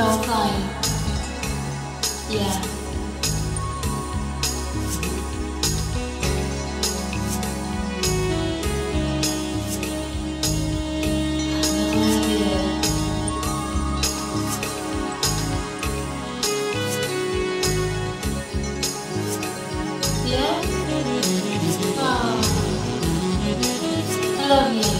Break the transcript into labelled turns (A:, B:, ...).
A: no fine. Yeah. Yeah? Oh. I love you.